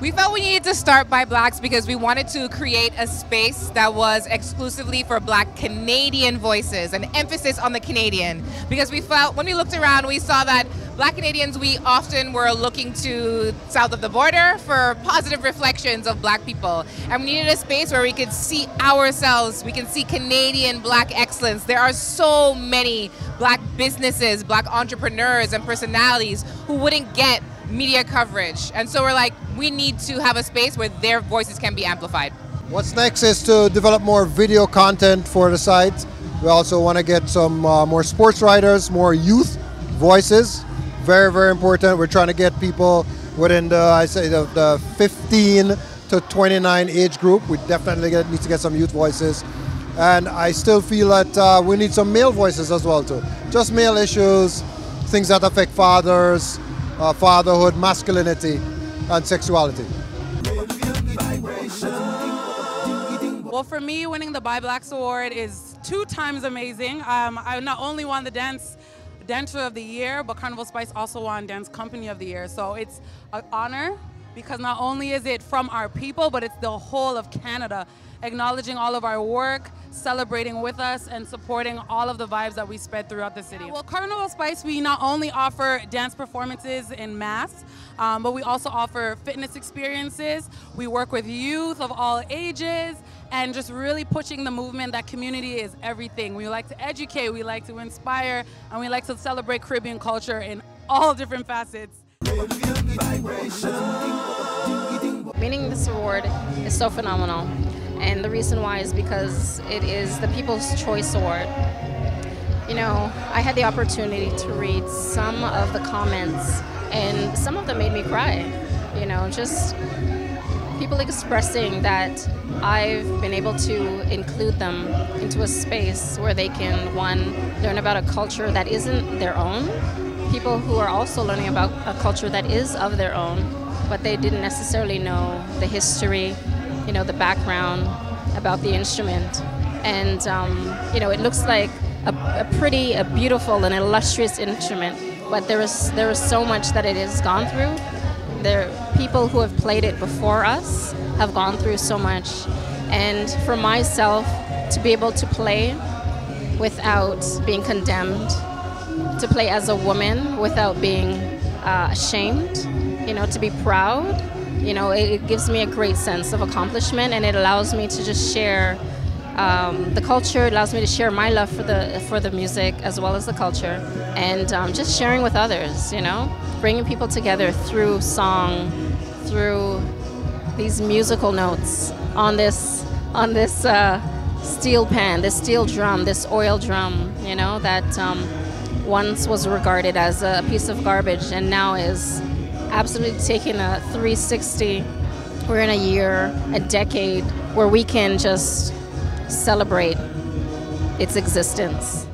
We felt we needed to start ByBlacks because we wanted to create a space that was exclusively for black Canadian voices, an emphasis on the Canadian. Because we felt when we looked around, we saw that black Canadians, we often were looking to south of the border for positive reflections of black people. And we needed a space where we could see ourselves, we can see Canadian black excellence. There are so many black businesses, black entrepreneurs, and personalities who wouldn't get media coverage. And so we're like, we need to have a space where their voices can be amplified. What's next is to develop more video content for the site. We also want to get some uh, more sports writers, more youth voices. Very, very important. We're trying to get people within the, I say, the, the 15 to 29 age group. We definitely get, need to get some youth voices. And I still feel that uh, we need some male voices as well too. Just male issues, things that affect fathers, uh, fatherhood, masculinity, and sexuality. Well, for me, winning the ByBlacks Award is two times amazing. Um, I not only won the Dance Dancer of the Year, but Carnival Spice also won Dance Company of the Year. So it's an honor because not only is it from our people, but it's the whole of Canada acknowledging all of our work, celebrating with us, and supporting all of the vibes that we spread throughout the city. Well, Carnival Spice, we not only offer dance performances in mass, um, but we also offer fitness experiences. We work with youth of all ages and just really pushing the movement that community is everything. We like to educate, we like to inspire, and we like to celebrate Caribbean culture in all different facets. Winning this award is so phenomenal. And the reason why is because it is the People's Choice Award. You know, I had the opportunity to read some of the comments, and some of them made me cry. You know, just people expressing that I've been able to include them into a space where they can, one, learn about a culture that isn't their own, people who are also learning about a culture that is of their own, but they didn't necessarily know the history, you know, the background about the instrument. And, um, you know, it looks like a, a, pretty, a beautiful, and illustrious instrument, but there is, there is so much that it has gone through. There, people who have played it before us have gone through so much. And for myself, to be able to play without being condemned, to play as a woman without being uh, ashamed, you know, to be proud, you know, it, it, gives me a great sense of accomplishment and it allows me to just share um, the culture. It allows me to share my love for the for the music as well as the culture, and um, just sharing with others. You know, bringing people together through song, through these musical notes on this on this uh, steel pan, this steel drum, this oil drum. You know that um, once was regarded as a piece of garbage and now is absolutely taking a 360. We're in a year, a decade where we can just celebrate its existence.